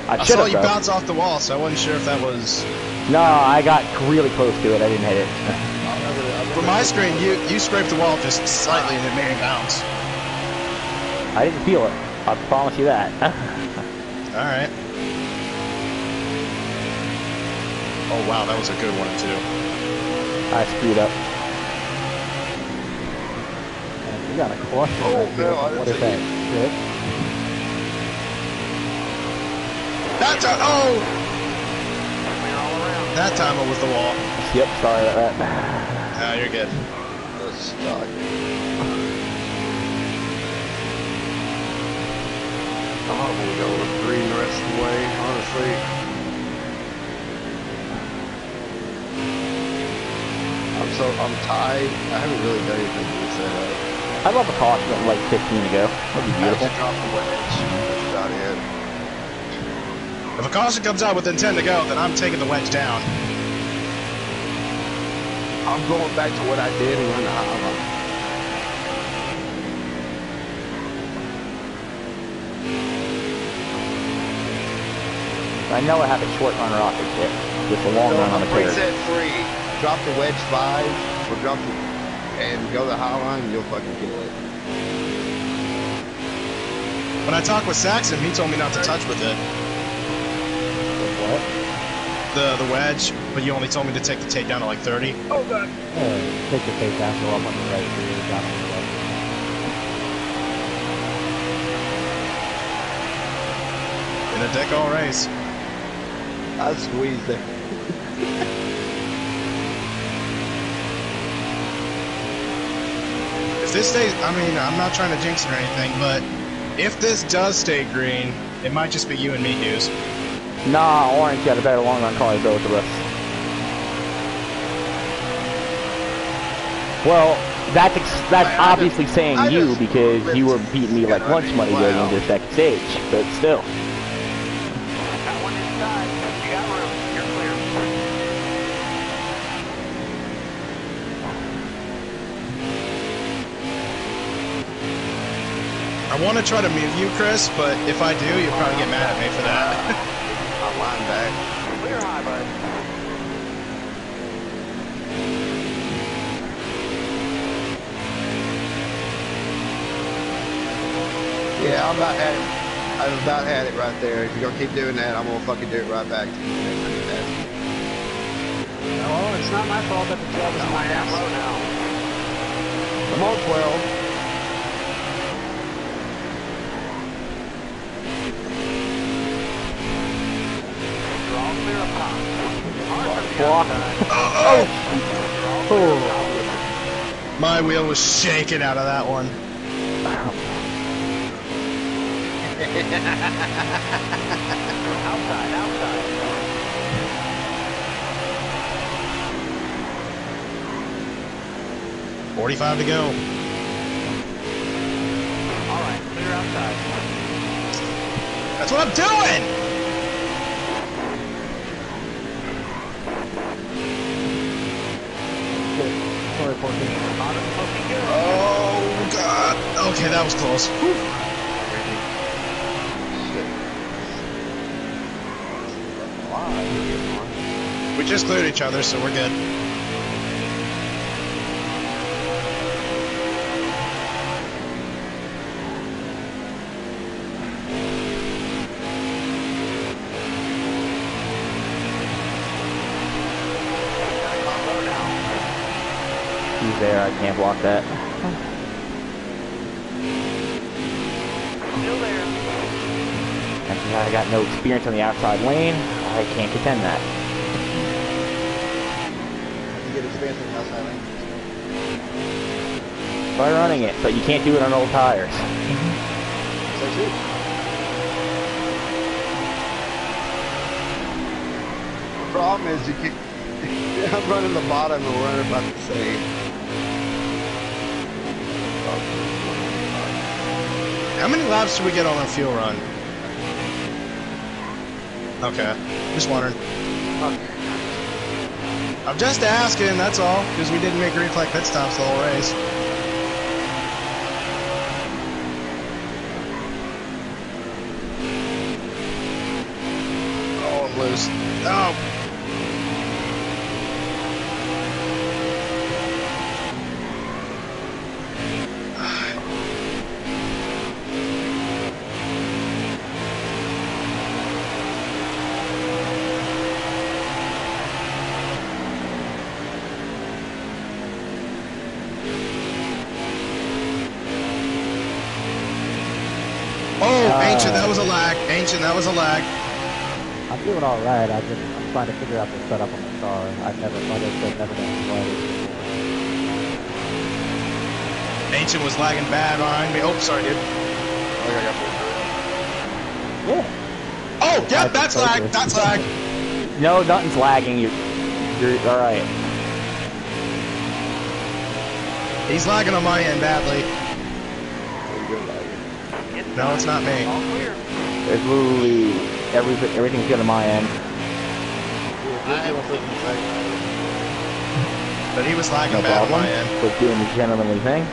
I I should saw you though. bounce off the wall, so I wasn't sure if that was. No, I got really close to it. I didn't hit it. I'll remember, I'll remember From my screen, you you scraped the wall just slightly and it made me bounce. I didn't feel it. I promise you that. All right. Oh wow, that was a good one too. I screwed up. And we got a cluster Oh, right here. no, I didn't What is that? Six? That time, oh, Clear all around. that time it was the wall. Yep, sorry about that. No, you're good. The stock. I'm gonna go with green the rest of the way, honestly. I'm so I'm tied. I haven't really done anything to this setup. I love a caution of like 15 to go. That'd be I beautiful. just dropped the wedge. That's about it. If a caution comes out within 10 to go, then I'm taking the wedge down. I'm going back to what I did and run I know I have a short run rocket kit. with a long So run on on the curve. preset three, drop the wedge five or drop the and go the high line, you'll fucking kill it. When I talked with Saxon, he told me not to touch with it. What? The the wedge, but you only told me to take the tape down to like 30. Oh Uh, take the tape down, to up on the right, rear, down on the left. In a deck all race. I squeezed it. if this stays, I mean, I'm not trying to jinx it or anything, but if this does stay green, it might just be you and me, Hughes. Nah, Orange got a better long run car than both of us. Well, that's ex- that's I- I obviously saying I you because you were beating me like lunch money going wow. into the second stage, but still. Want to try to mute you, Chris, but if I do, you'll probably get mad at me for that. I'm lying back. Clear high, bud. Yeah, I'm about had it. I've about had it right there. If you're gonna keep doing that, I'm gonna fucking do it right back to you next time you pass me. Oh, it's not my fault that the 12 is in my Down ass. low now. Come on, 12. You're all clear up top. Hard from the Block. outside. Oh, My wheel was shaking out of that one. Outside, outside. Forty-five to go. All right, clear outside. That's what I'm doing. Sorry, Porky. Bottom's. Oh God. Okay, that was close. Whew. We just cleared each other, so we're good. Can't block that. Still there. And I got no experience on the outside lane. I can't contend that. You get experience with outside lane. By running it, but you can't do it on old tires. So too. The problem is you keep. I'm running the bottom and we're running about the same. How many laps do we get on our fuel run? Okay, just wondering. I'm just asking, that's all, because we didn't make green flag pit stops the whole race. Oh, I'm loose. Oh. Oh, Uh, ancient, that was a lag. Ancient, that was a lag. I'm doing all right. I just I'm trying to figure out the setup on the car. I've never, like I said, never done sliders before. Ancient was lagging bad behind me. Oh, sorry, dude. Oh, yeah. Oh, I yep, that's just lag. focused. That's lag. No, nothing's lagging. You're, you're all right. He's lagging on my end badly. No, it's not me. There's literally everything. Everything's good on my end. But he was lagging No bad on problem. my end. Was doing the gentlemanly thing.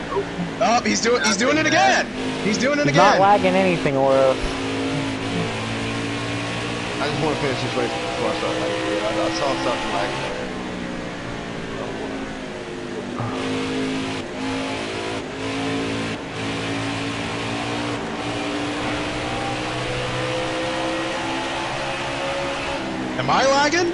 Oh, he's doing he's doing it again. He's doing it He's not again. lagging anything, or I just want to finish this race before I start lagging. I, I saw something lagging Am I lagging?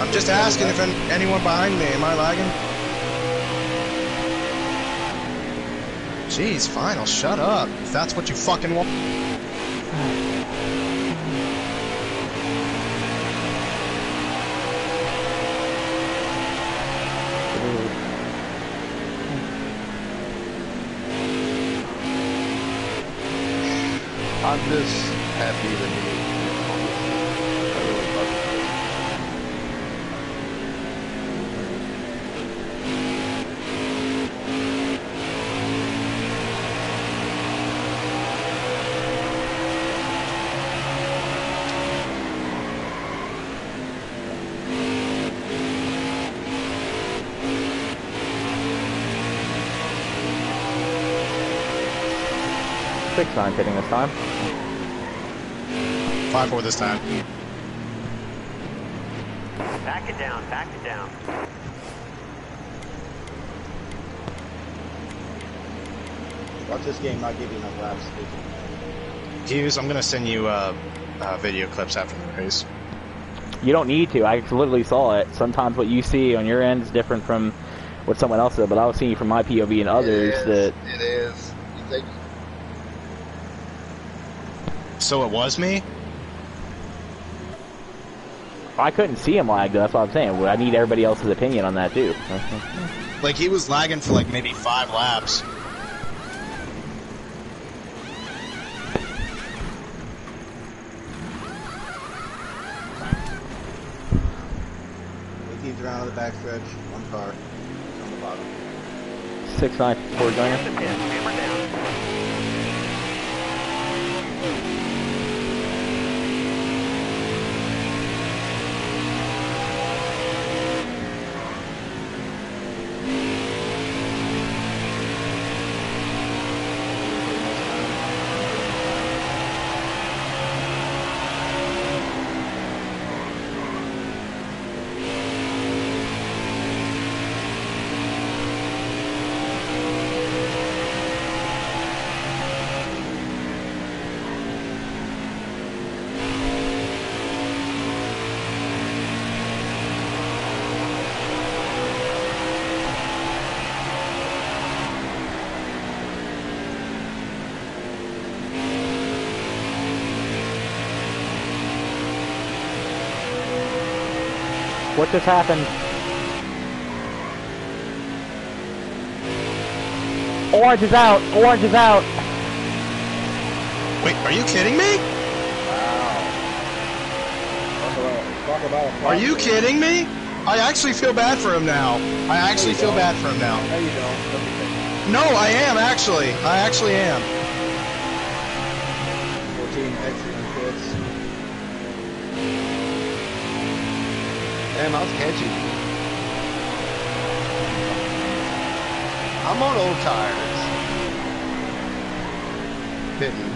I'm just asking if anyone behind me. Am I lagging? Jeez, fine. I'll shut up. If that's what you fucking want. I'm just happy to be. I really love it. Six nine pitting this time. Five four this time. Back it down, back it down. Watch this game not give you enough laps. Hughes, I'm gonna send you uh, uh, video clips after the race. You don't need to. I literally saw it. Sometimes what you see on your end is different from what someone else did, but I was seeing from my POV and others it is, that it is. You think So it was me. I couldn't see him lag. Though. That's what I'm saying. I need everybody else's opinion on that too. Like he was lagging for like maybe five laps. Eighteenth round of the backstretch, one car. It's on the bottom. Six nine four Get joiner. The pin. What just happened? Orange is out. Orange is out. Wait, are you kidding me? Talk about Are you kidding me? I actually feel bad for him now. I actually feel bad for him now. No, you don't. Don't be fake. No, I am actually. I actually am. Damn, I was catching you. I'm on old tires. Hitting.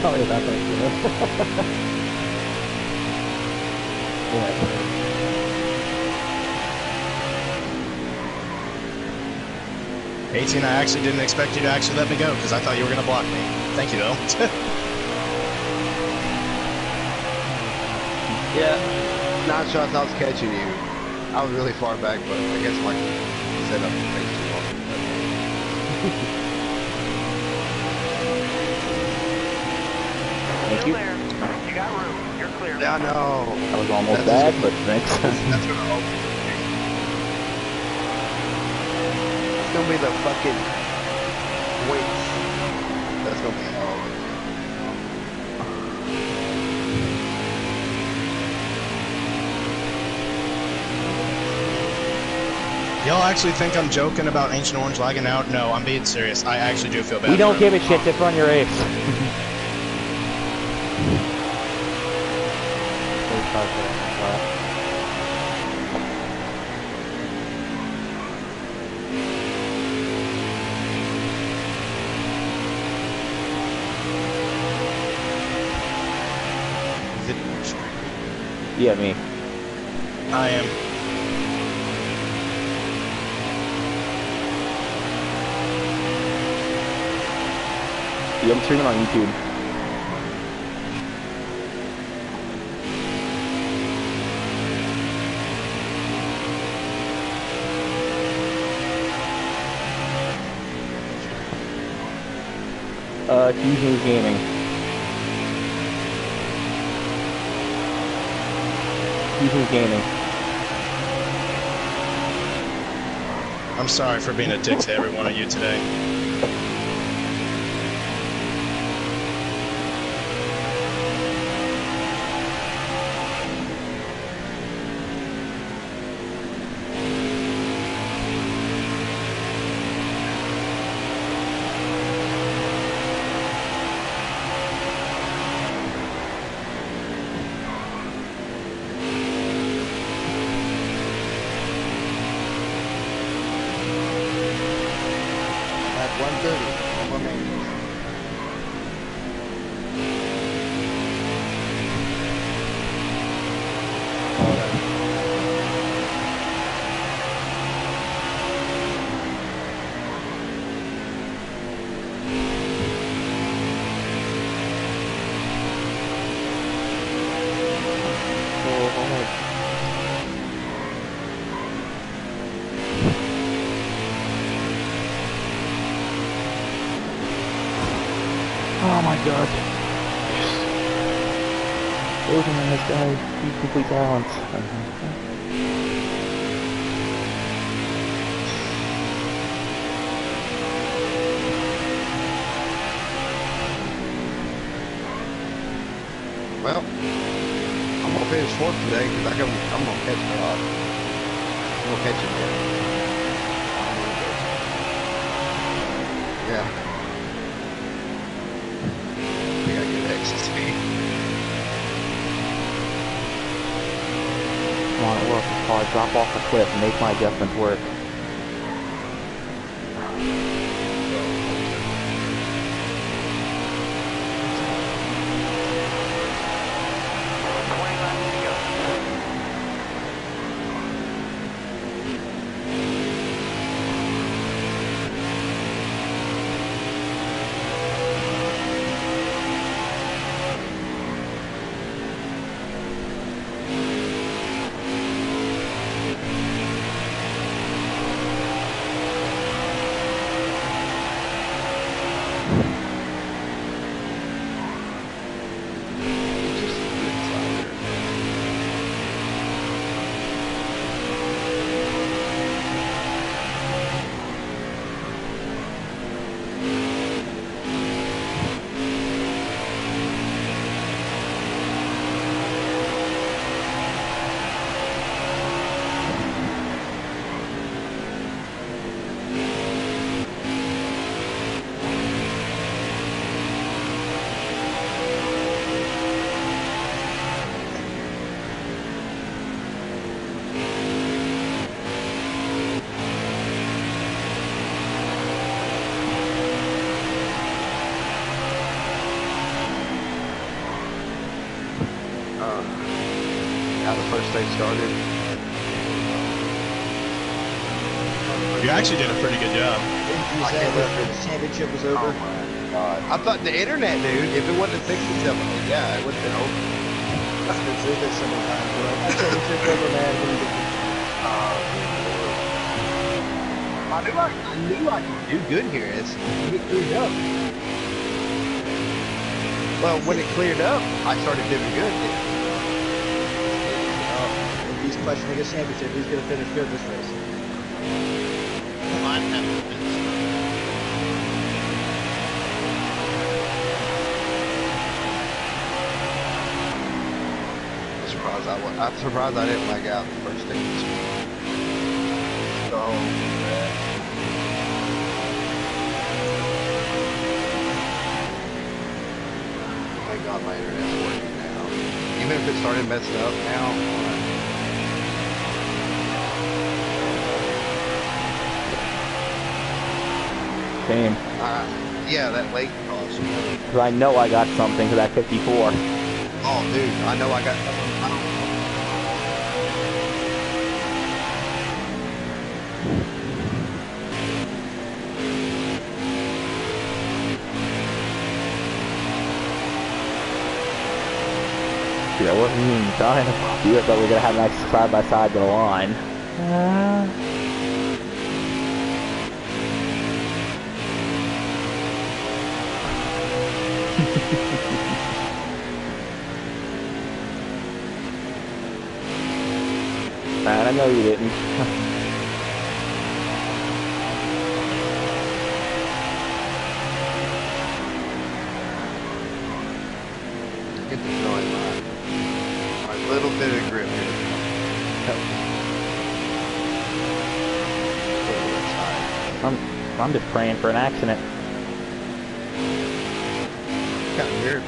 Probably about that too. yeah. 18, I actually didn't expect you to actually let me go because I thought you were going to block me. Thank you, though. Yeah. Nine shots, I was catching you. I was really far back, but I guess my setup takes too long. Thank you. there. You got room. You're clear. Yeah, I know. That was almost That's- bad, but thanks. That's what I hope. It's gonna be the fucking weights. That's gonna be all. Y'all actually think I'm joking about Ancient Orange lagging out? No, I'm being serious. I actually do feel bad. we don't give a shit. Just run your race. Thirty-five seconds left. Is it streaming? Yeah, me. I am. Yeah, I'm streaming on YouTube. Uh, Hughes Gaming. Hughes Gaming. I'm sorry for being a dick to every one of you today. Keep complete balance. Uh-huh. Well, I'm gonna finish fourth today because I come, I'm gonna catch Rod. I'm gonna catch him there. Yeah. We gotta get exit speed. Come it drop off the cliff and make my adjustments work. Twenty laps to go. It's just a good slider. Uh, how the first day started. You actually did a pretty good job. I can't that remember. the championship was over? God. I thought the internet, dude, if it wasn't fixed itself, yeah, it would have been over. It's been said this so many times. But like, that championship's over, man. When you I knew I, I knew I could do good here. It's it cleared up. Well, when it cleared up, I started doing good. uh, If he's questioning championship, he's gonna finish good this race. Mine haven't been. I'm surprised I I'm surprised I didn't leg out the first stage. So Thank God my internet's working now. Even if it started messing up now. Same. Uh, yeah, that late cost. Because I know I got something to that 54. Oh, dude, I know I got. I don't- Dude, I wasn't even trying to do it, but we're gonna have a nice side by side to the line. Man, I know you didn't. Get the line. A little bit of grip here. I'm, I'm just praying for an accident. Kind of weird.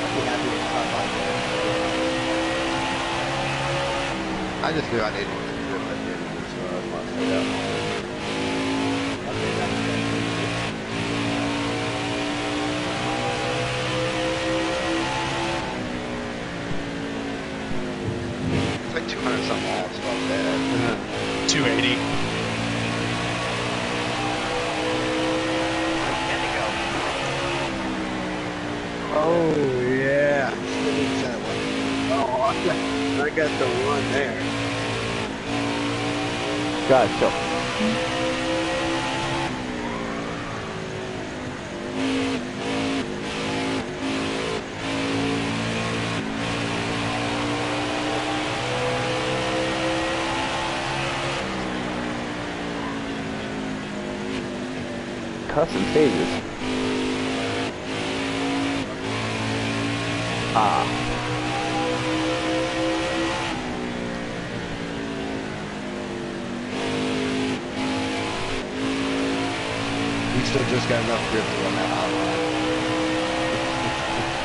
I'd be happy with the top five there. I just knew I needed to at the end of this, so I must say that. drive. Custom stages. Got enough grip that hotline.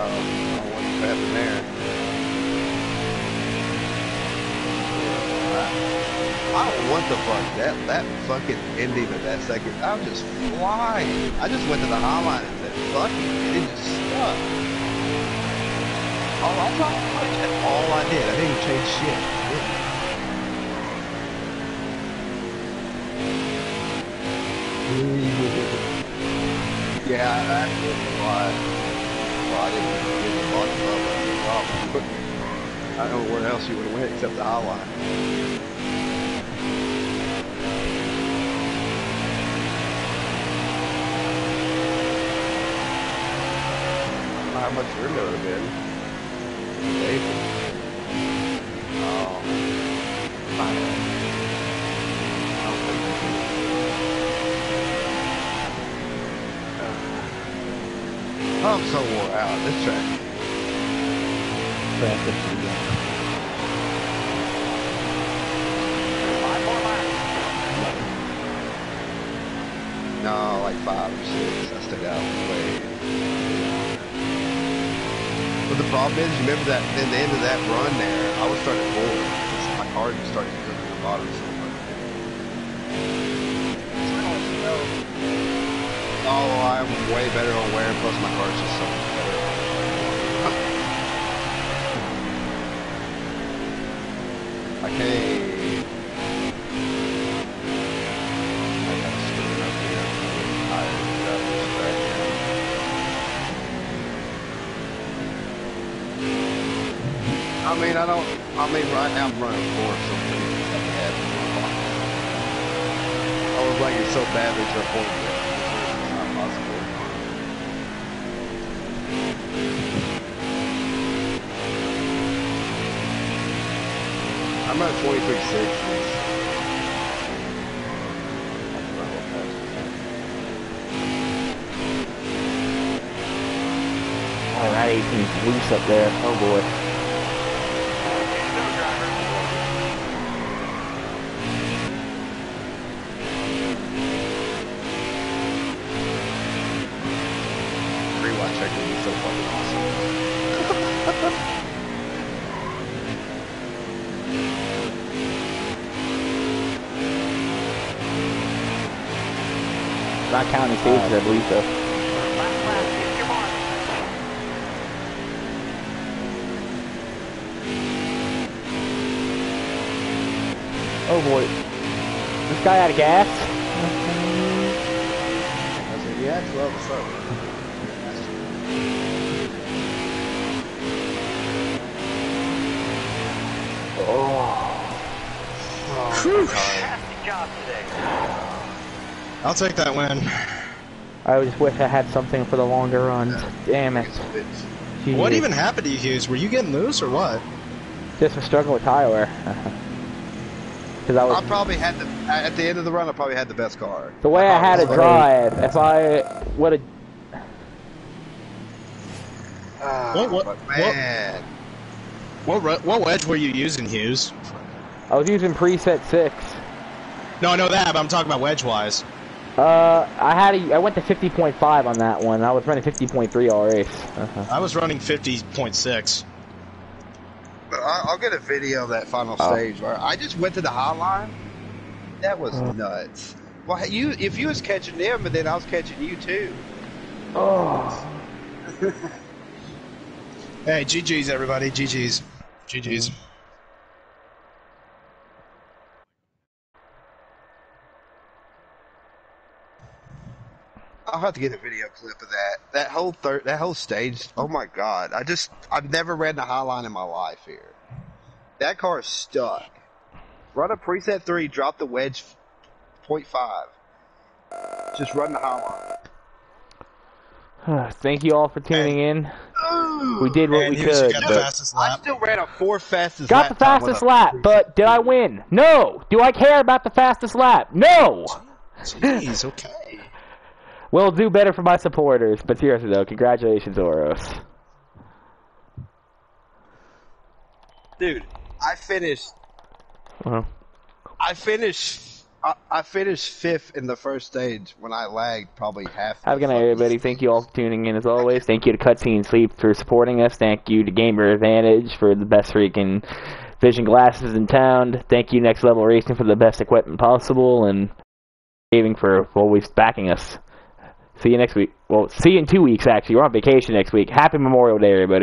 Oh, uh, I don't what. I what the fuck. That that fucking ending of that second, I'm just flying. I just went to the hotline and said, fuck it, and it just stuck. That's all, I did. I didn't change shit. Yeah, I- that's why. Well, I didn't problem. Oh, I don't know where else you would have went except the hotline. I how much room there would have been. Oh. I don't think- I'm so wore out. This track. Traffic. Five more laps. No, like five or six. I stayed out way. But the problem is, you remember that in the end of that run there, I was starting to board. My car just started to go to the bottom so much. Oh, I'm way better on wear, plus my car's just so much better. Okay. I mean, I don't. I mean, right now I'm running four, so. I was like, it's so bad to a point that it's not possible. I'm at 23.6. Oh, that 18's loose up there. Oh boy. Counting I believe so. Last lap. Hit your mark. Oh boy. This guy out of gas? I said, yeah, 12 to start with. Fantastic job today. I'll take that win. I just wish I had something for the longer run. Damn it. What even happened to you, Hughes? Were you getting loose or what? Just for struggling with tire wear. Because I was I probably had the at the end of the run. I probably had the best car. the way I had it drive. If I would have, Ah, What- what- but what- man, What what wedge were you using, Hughes? I was using preset six. No, I know that, but I'm talking about wedge wise. Uh, I had a, I went to 50.5 on that one. I was running 50.3 all race. Uh-huh. I was running 50.6. But I- I'll get a video of that final Oh. stage where I just went to the hotline. That was Uh. nuts. Well, you if you was catching them, but then I was catching you too. Oh. Hey, GG's everybody, GG's. GG's. I'll have to get a video clip of that. That whole third, that whole stage. Oh my god! I just I've never ran the high line in my life here. That car is stuck. Run a preset three, drop the wedge, point five. Just run the high line. Thank you all for tuning in. Ooh. We did what we could. but- I still ran a four fastest Got the fastest lap, but did I win? No. Do I care about the fastest lap? No. Jeez, okay. We'll do better for my supporters, but seriously though, congratulations, Oros. Dude, I finished. Well, I finished. I, I finished fifth in the first stage when I lagged probably half. have a good night, everybody. Thank you all for tuning in as always. Thank you to Cutscene Sleep for supporting us. Thank you to Gamer Advantage for the best freaking vision glasses in town. Thank you Next Level Racing for the best equipment possible, and Saving for always backing us. See you next week. Well, see you in two weeks actually. We're on vacation next week. Happy Memorial Day, everybody.